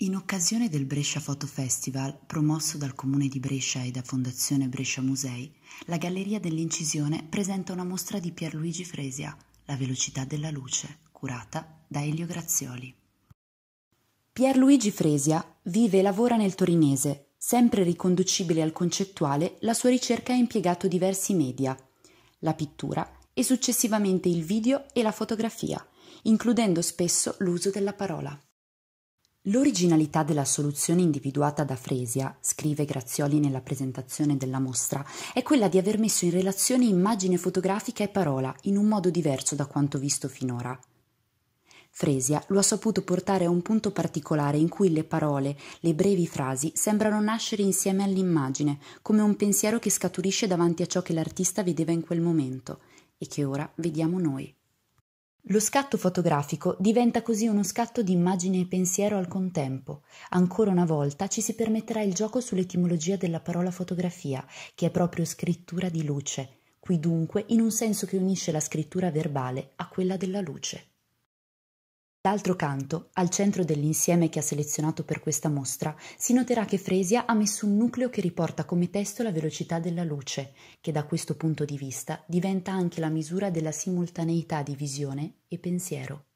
In occasione del Brescia Photo Festival, promosso dal Comune di Brescia e da Fondazione Brescia Musei, la Galleria dell'Incisione presenta una mostra di Pierluigi Fresia, La velocità della luce, curata da Elio Grazioli. Pierluigi Fresia vive e lavora nel torinese. Sempre riconducibile al concettuale, la sua ricerca ha impiegato diversi media, la pittura e successivamente il video e la fotografia, includendo spesso l'uso della parola. L'originalità della soluzione individuata da Fresia, scrive Grazioli nella presentazione della mostra, è quella di aver messo in relazione immagine fotografica e parola in un modo diverso da quanto visto finora. Fresia lo ha saputo portare a un punto particolare in cui le parole, le brevi frasi, sembrano nascere insieme all'immagine, come un pensiero che scaturisce davanti a ciò che l'artista vedeva in quel momento e che ora vediamo noi. Lo scatto fotografico diventa così uno scatto di immagine e pensiero al contempo. Ancora una volta ci si permetterà il gioco sull'etimologia della parola fotografia, che è proprio scrittura di luce, qui dunque in un senso che unisce la scrittura verbale a quella della luce. D'altro canto, al centro dell'insieme che ha selezionato per questa mostra, si noterà che Fresia ha messo un nucleo che riporta come testo la velocità della luce, che da questo punto di vista diventa anche la misura della simultaneità di visione e pensiero.